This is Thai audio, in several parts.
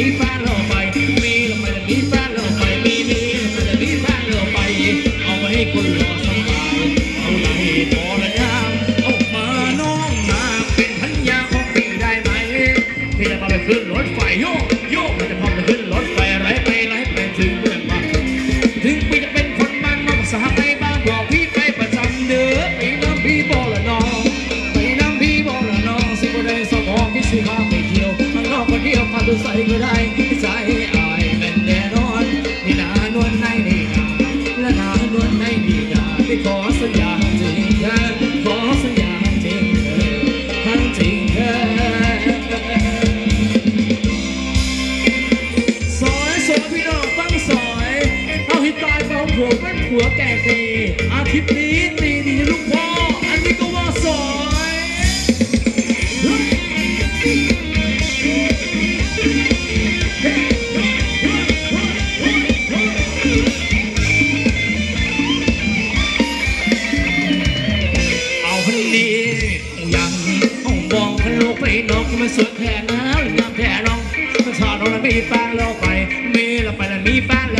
y parrón. Sai Gurai, สุดแขนนะงามแผ่ลงสอนเราละมีแฟนเราไป มีเราไปแล้วมีแฟนเรา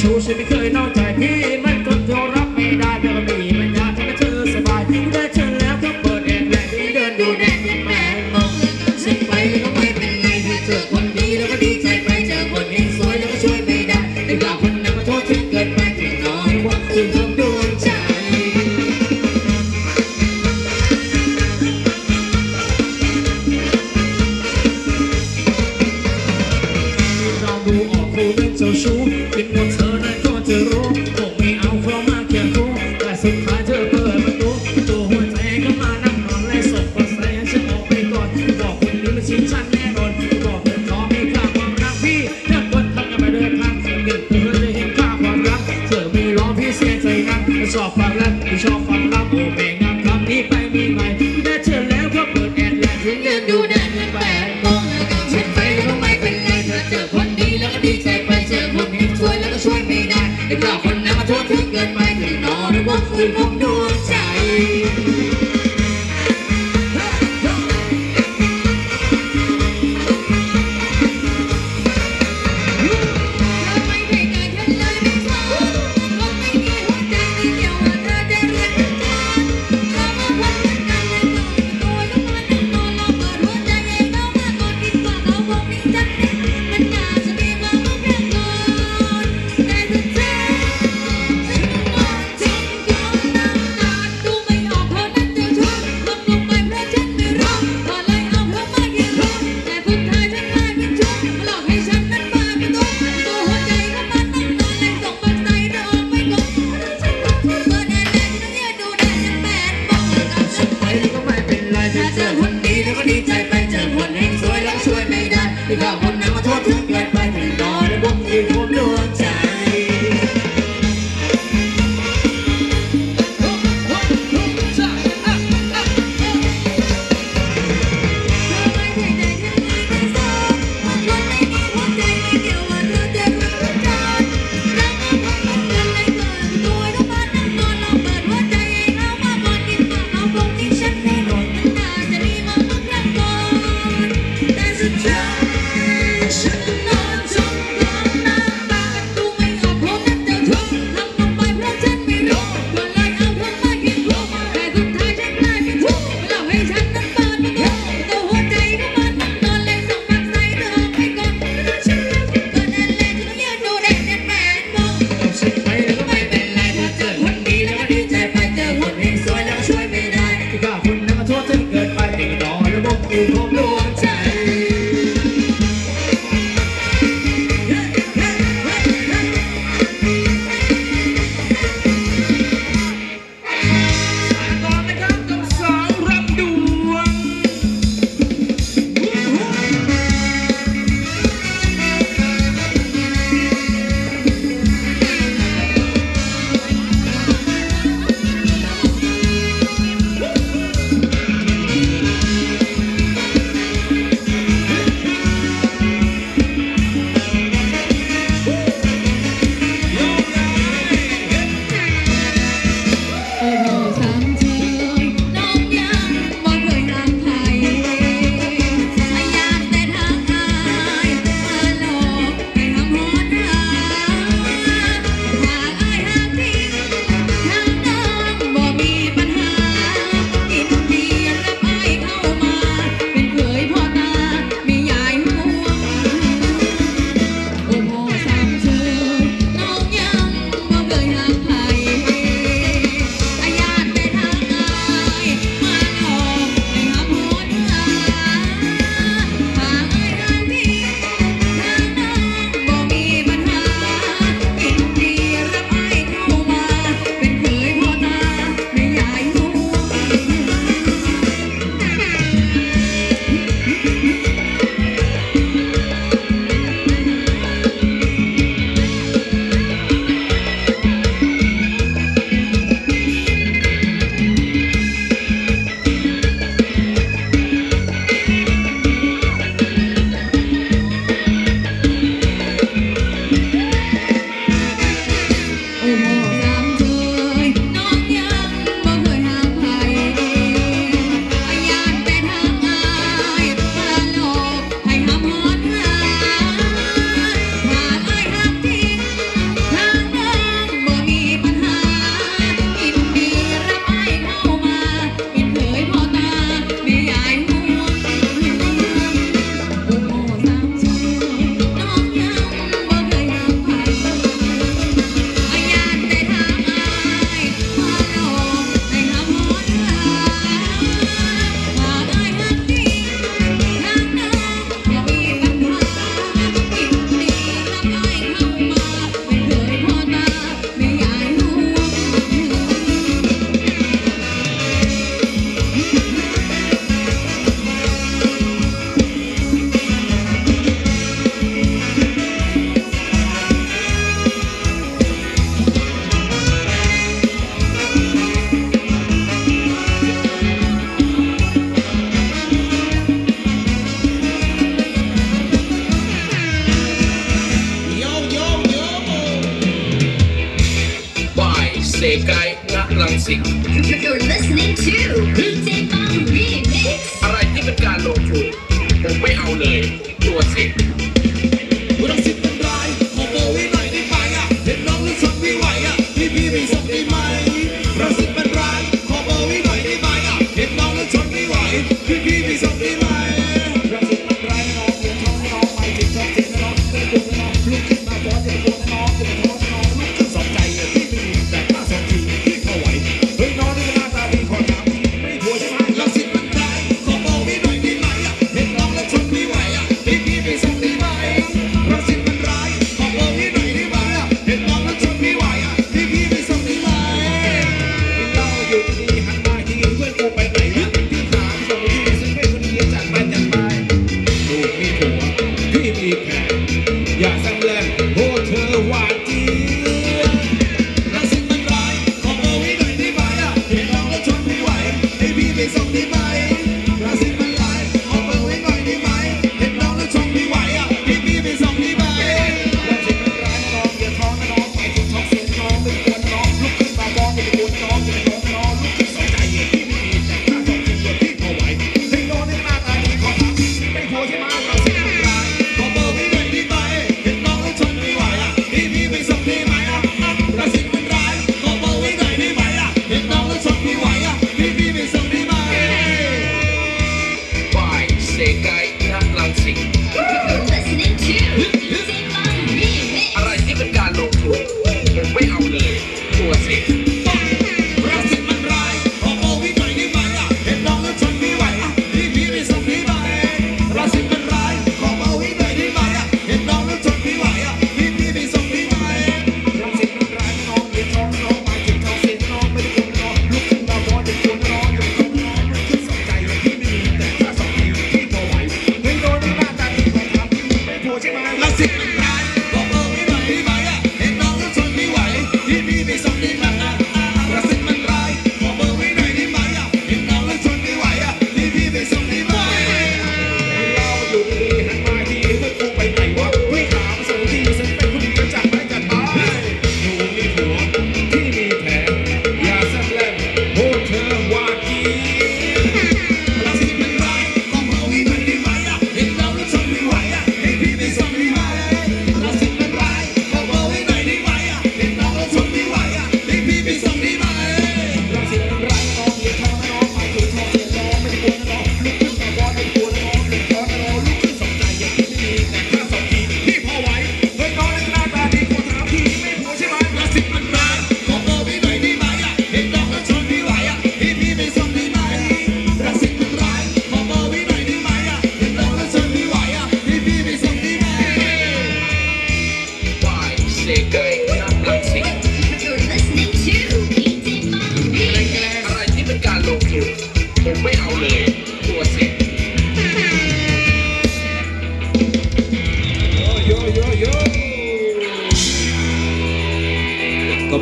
ชูชีพไ Gott, will Gott. Peter.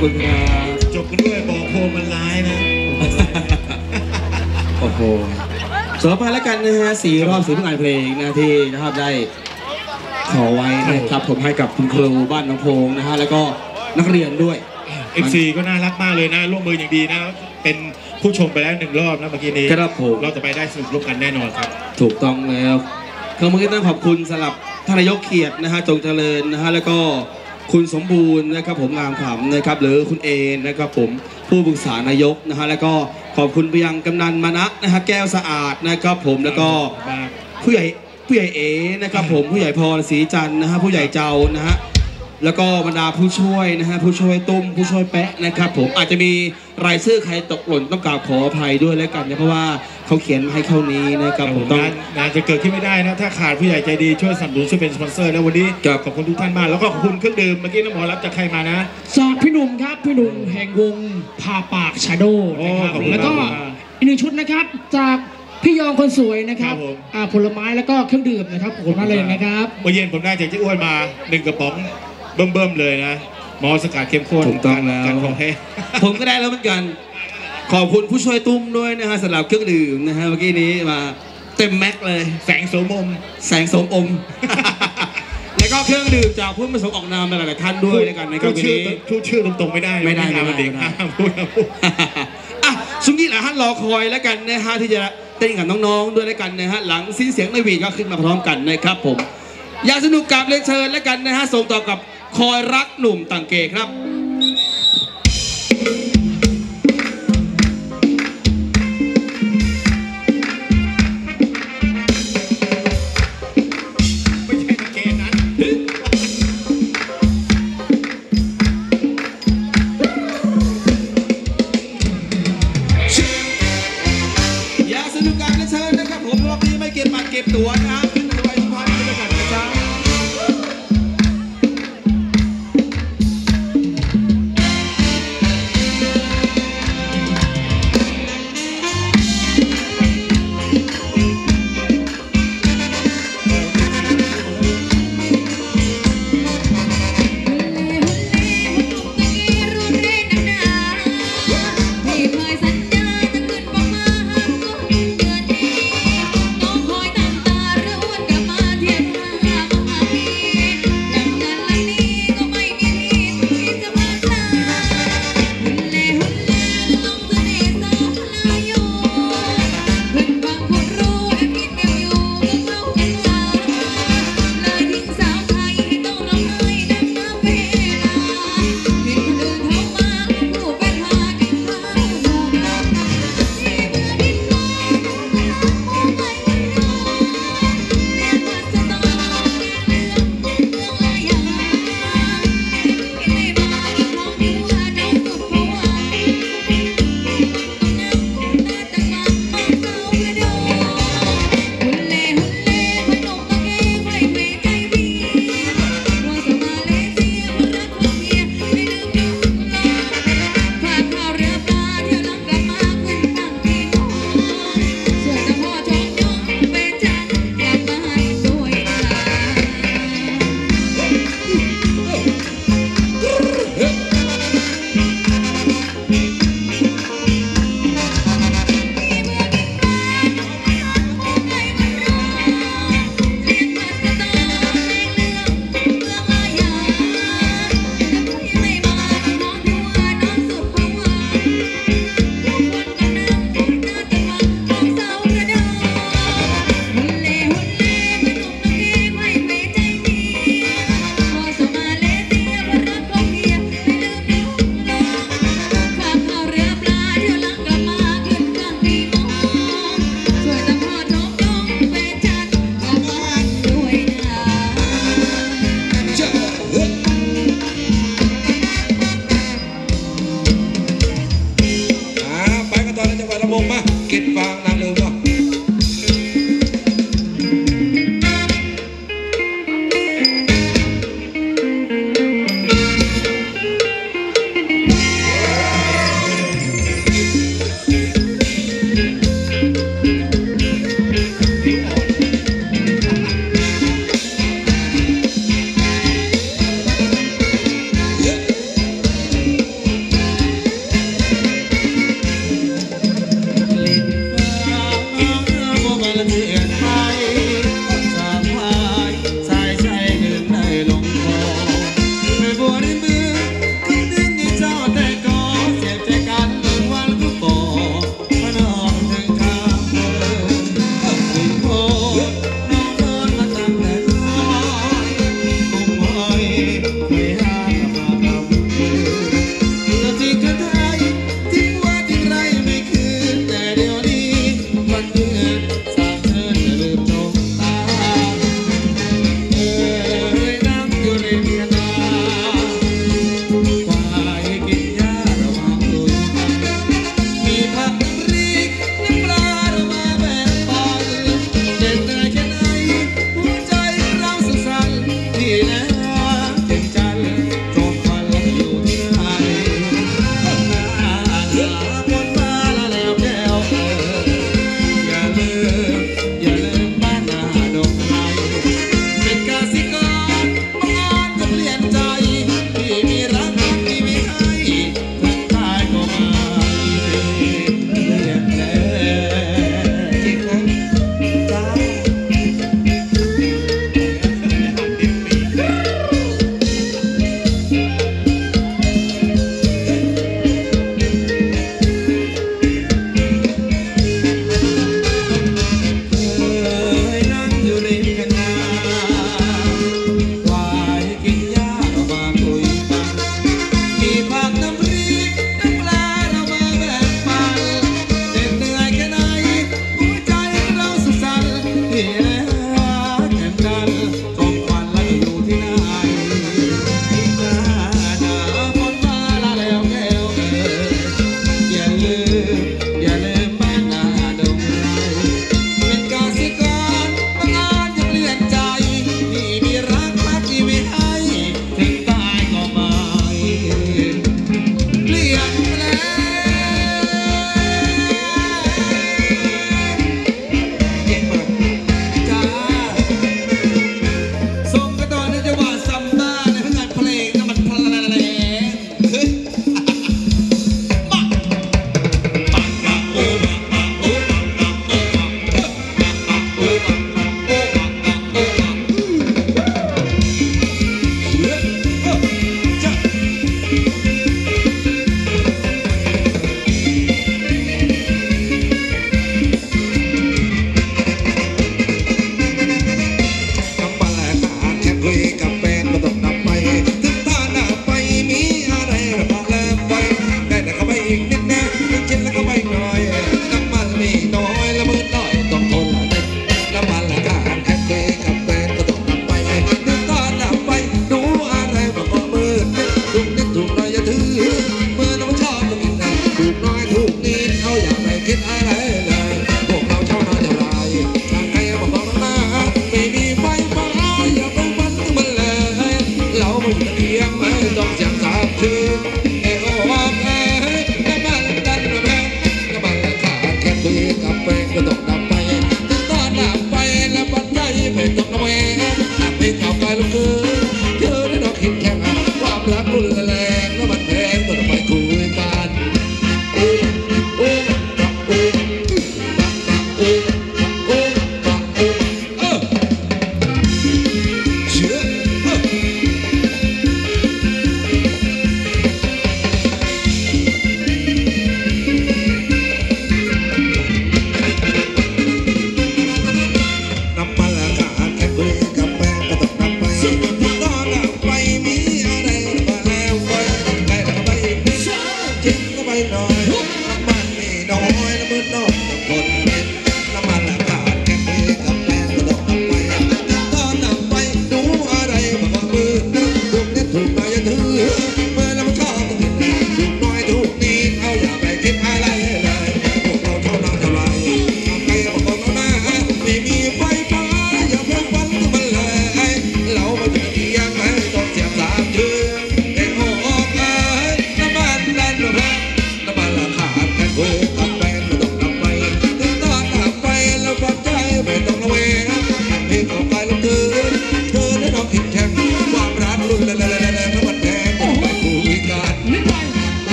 คุณครับจบกันด้วยบอกโพมันร้ายนะ โอ้โหสำหรับไปแล้วกันนะฮะสี่รอบสี่ผลงานเพลงนะที่นะครับได้ขอไว้นะครับผมให้กับคุณครูบ้านน้องโพงนะฮะแล้วก็นักเรียนด้วยเอฟซีก็น่ารักมากเลยนะร่วมมืออย่างดีนะ เป็นผู้ชมไปแล้วหนึ่งรอบนะเมื่อกี้นี้ครับผมเราจะไปได้สนุกร่วมกันแน่นอนครับ ถูกต้องแล้วก็เมื่อกี้ต้องขอบคุณสำหรับท่านนายกเขียรตินะฮะจงเจริญนะฮะแล้วก็ คุณสมบูรณ์นะครับผมงามขำนะครับหรือคุณเอนะครับผมผู้ปรึกษานายกนะฮะแล้วก็ขอบคุณไปยังกำนันมานะนะฮะแก้วสะอาดนะครับผมแล้วก็ผู้ใหญ่ผู้ใหญ่เอนะครับผมผู้ใหญ่พรศรีจันทร์นะฮะผู้ใหญ่เจ้านะฮะแล้วก็บรรดาผู้ช่วยนะฮะผู้ช่วยตุ้มผู้ช่วยแปะนะครับผมอาจจะมีรายชื่อใครตกหล่นต้องกราบขออภัยด้วยแล้วกันนะเพราะว่า เขาเขียนมาให้เท่านี้นะครับผมต้องงานงานจะเกิดขึ้นไม่ได้นะถ้าขาดผู้ใหญ่ใจดีช่วยสนับสนุนช่วยเป็นสปอนเซอร์แล้ววันนี้ครับขอบคุณทุกท่านมากแล้วก็ขอบคุณเครื่องดื่มเมื่อกี้น้องหมอรับจากใครมานะจากพี่หนุ่มครับพี่หนุ่มแห่งวงพาปากชาโดนะครับโอ้ขอบคุณแล้วก็มากอีกหนึ่งชุดนะครับจากพี่ยองคนสวยนะครับครับผมอ่าผลไม้แล้วก็เครื่องดื่มนะครับขอบคุณมากเลยนะครับเมื่อเย็นผมได้จากเจ้อ้วนมาหนึ่งกระป๋องเบิ่มๆเลยนะหมอสกัดเข้มข้นถูกต้องแล้วการของเทผมก็ได้แล้วเหมือนกัน ขอบคุณผู้ช่วยตุ้มด้วยนะฮะสำหรับเครื่องดื่มนะฮะเมื่อกี้นี้มาเต็มแม็กเลย แสงโสมมแสงสมอม แล้วก็เครื่องดื่มจากผู้ประสงค์ออกนามหลายๆท่านด้วยแล้วกันนะครับพูดวันชื่อนี้ พูดชื่อตรงๆไม่ได้ไม่ได้ห้ามไม่ได้เด็กไม่ได้ ห้ามพูดห้ามพูด อะช่วงนี้แหละฮะรอคอยแล้วกันนะฮะที่จะเต้นกับน้องๆด้วยแล้วกันนะฮะหลังสิ้นเสียงในวีก็ขึ้นมาพร้อมกันนะครับผม อยากสนุกกับเรียนเชิญแล้วกันนะฮะส่งต่อกับคอยรักหนุ่มต่างเกครับ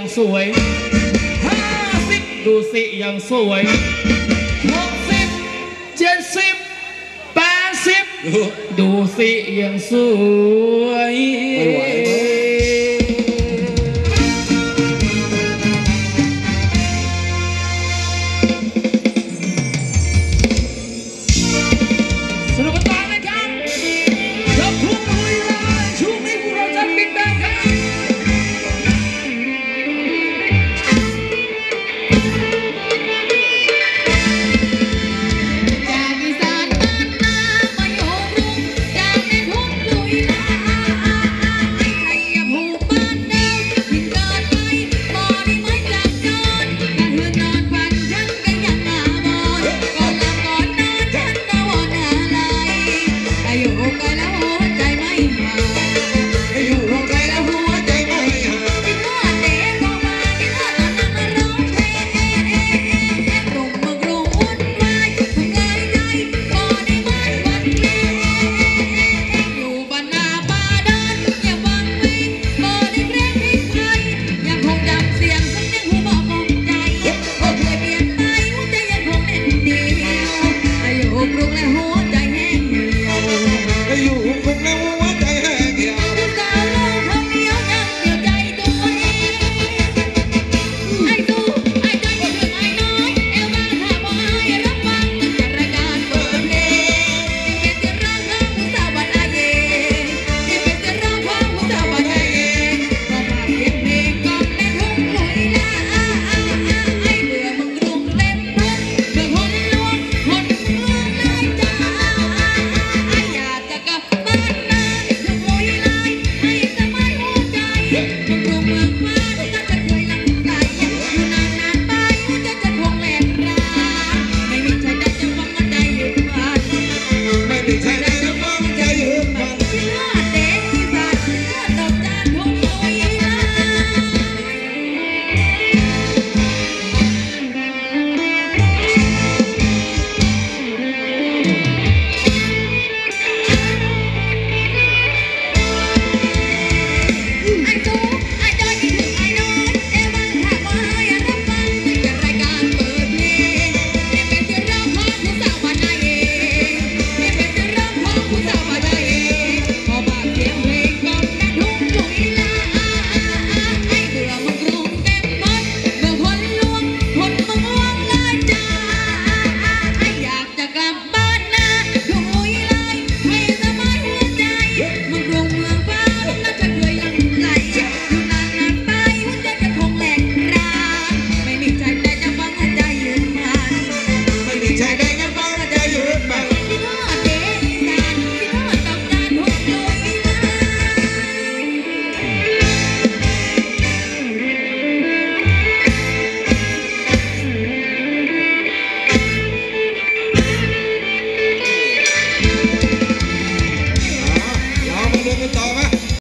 យ៉ាងសួយ50ដូស៊ីយ៉ាងសួយ60 70 80ដូស៊ីយ៉ាងសួយ